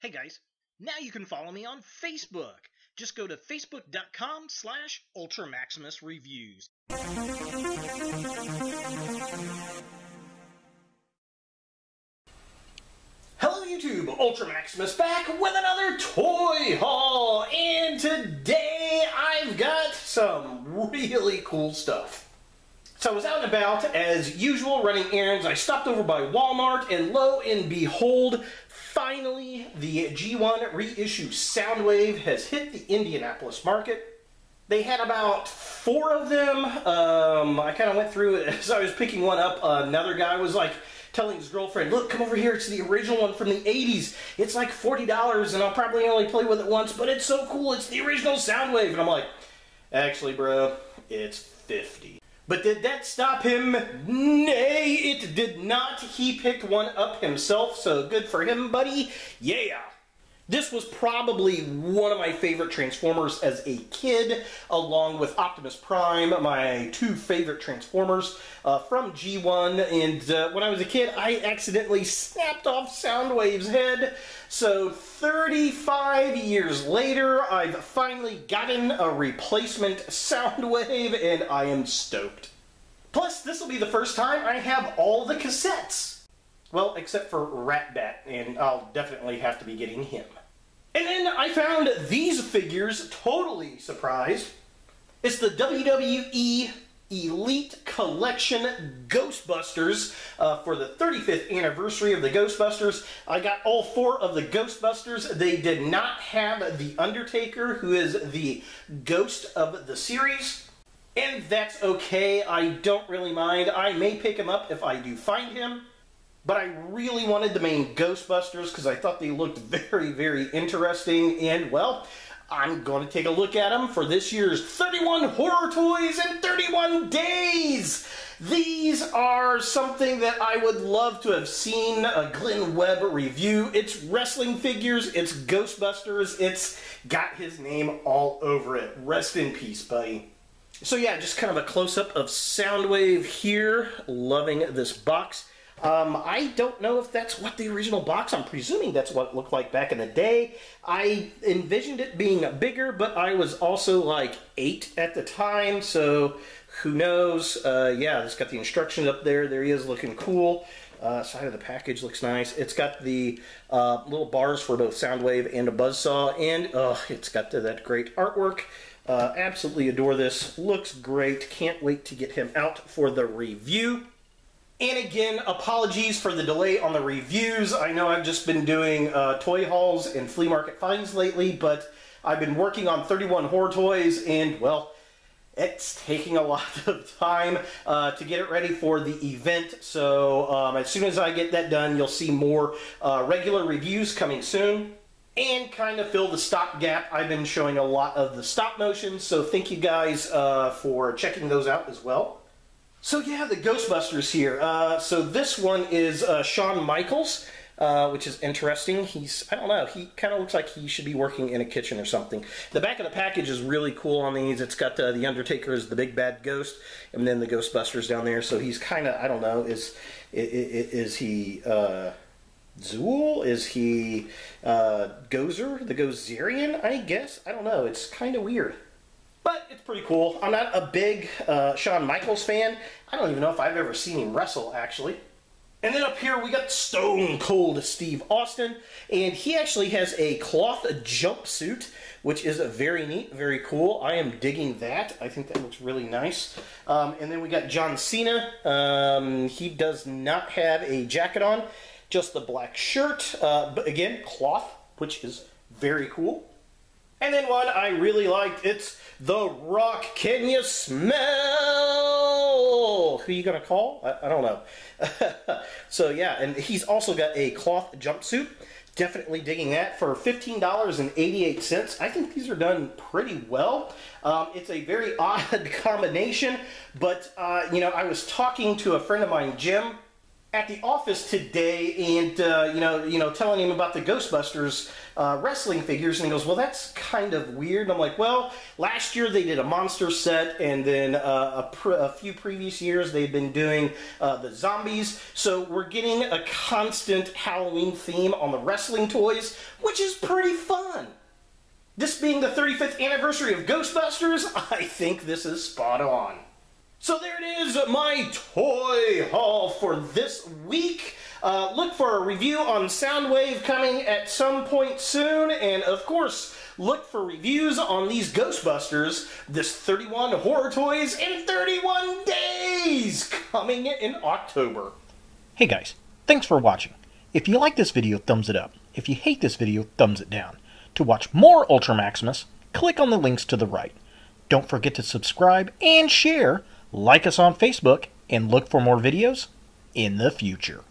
Hey guys, now you can follow me on Facebook. Just go to facebook.com slash Ultramaximus Reviews. Hello YouTube, Ultramaximus back with another toy haul, and today I've got some really cool stuff. So I was out and about as usual running errands. I stopped over by Walmart and lo and behold, finally the G1 reissue Soundwave has hit the Indianapolis market. They had about four of them. Um, I kind of went through it as I was picking one up. Another guy was like, telling his girlfriend, look, come over here, it's the original one from the 80s. It's like $40 and I'll probably only play with it once, but it's so cool, it's the original Soundwave. And I'm like, actually, bro, it's 50 But did that stop him? Nay, it did not. He picked one up himself, so good for him, buddy. Yeah. This was probably one of my favorite Transformers as a kid, along with Optimus Prime, my two favorite Transformers uh, from G1. And uh, when I was a kid, I accidentally snapped off Soundwave's head. So 35 years later, I've finally gotten a replacement Soundwave, and I am stoked. Plus, this will be the first time I have all the cassettes. Well, except for Ratbat, and I'll definitely have to be getting him. And then I found these figures totally surprised. It's the WWE Elite Collection Ghostbusters uh, for the 35th anniversary of the Ghostbusters. I got all four of the Ghostbusters. They did not have The Undertaker, who is the ghost of the series. And that's okay. I don't really mind. I may pick him up if I do find him. But I really wanted the main Ghostbusters because I thought they looked very, very interesting. And, well, I'm going to take a look at them for this year's 31 Horror Toys in 31 Days. These are something that I would love to have seen a Glenn Webb review. It's wrestling figures, it's Ghostbusters, it's got his name all over it. Rest in peace, buddy. So yeah, just kind of a close-up of Soundwave here. Loving this box. Um, I don't know if that's what the original box, I'm presuming that's what it looked like back in the day. I envisioned it being bigger, but I was also like eight at the time, so who knows. Uh, yeah, it's got the instructions up there. There he is looking cool. Uh, side of the package looks nice. It's got the uh, little bars for both Soundwave and a buzzsaw, and uh, it's got the, that great artwork. Uh, absolutely adore this. Looks great. Can't wait to get him out for the review. And again, apologies for the delay on the reviews. I know I've just been doing uh, toy hauls and flea market finds lately, but I've been working on 31 horror toys, and well, it's taking a lot of time uh, to get it ready for the event. So um, as soon as I get that done, you'll see more uh, regular reviews coming soon. And kind of fill the stock gap, I've been showing a lot of the stop motions, so thank you guys uh, for checking those out as well. So yeah, the Ghostbusters here. Uh, so this one is uh, Shawn Michaels, uh, which is interesting. He's, I don't know, he kind of looks like he should be working in a kitchen or something. The back of the package is really cool on these. It's got uh, The Undertaker as the big bad ghost, and then the Ghostbusters down there. So he's kind of, I don't know, is, is, is he... Uh, Zuul? Is he uh, Gozer? The Gozerian, I guess? I don't know. It's kind of weird. But it's pretty cool. I'm not a big uh, Shawn Michaels fan. I don't even know if I've ever seen him wrestle, actually. And then up here we got Stone Cold Steve Austin, and he actually has a cloth jumpsuit, which is very neat, very cool. I am digging that. I think that looks really nice. Um, and then we got John Cena. Um, he does not have a jacket on, just the black shirt. Uh, but again, cloth, which is very cool. And then one I really liked, it's The Rock. Can you smell? Who you gonna call? I, I don't know. so yeah, and he's also got a cloth jumpsuit. Definitely digging that for $15.88. I think these are done pretty well. Um, it's a very odd combination, but uh, you know, I was talking to a friend of mine, Jim, at the office today and uh, you know you know telling him about the Ghostbusters uh, wrestling figures and he goes well that's kind of weird. I'm like well last year they did a monster set and then uh, a, a, few previous years they've been doing uh, the zombies. So we're getting a constant Halloween theme on the wrestling toys which is pretty fun. This being the 35th anniversary of Ghostbusters I think this is spot on so there it is, my toy haul for this week. Uh, look for a review on Soundwave coming at some point soon, and of course, look for reviews on these Ghostbusters, this 31 horror toys in 31 days, coming in October. Hey guys, thanks for watching. If you like this video, thumbs it up. If you hate this video, thumbs it down. To watch more Ultra Maximus, click on the links to the right. Don't forget to subscribe and share like us on Facebook, and look for more videos in the future.